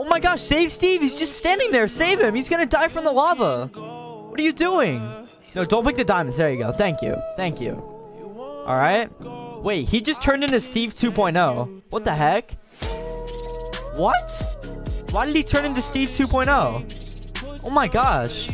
Oh my gosh, save Steve. He's just standing there. Save him. He's gonna die from the lava. What are you doing? No, don't pick the diamonds. There you go. Thank you. Thank you. All right. Wait, he just turned into Steve 2.0. What the heck? What? Why did he turn into Steve 2.0? Oh my gosh.